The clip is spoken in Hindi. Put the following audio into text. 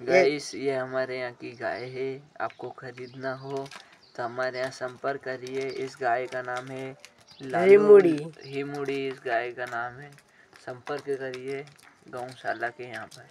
गाइस ये हमारे यहाँ की गाय है। आपको खरीदना हो तो हमारे यहाँ संपर्क करिए। इस गाय का नाम है हिमुड़ी। हिमुड़ी इस गाय का नाम है। संपर्क करिए। गौशाला के यहाँ पर।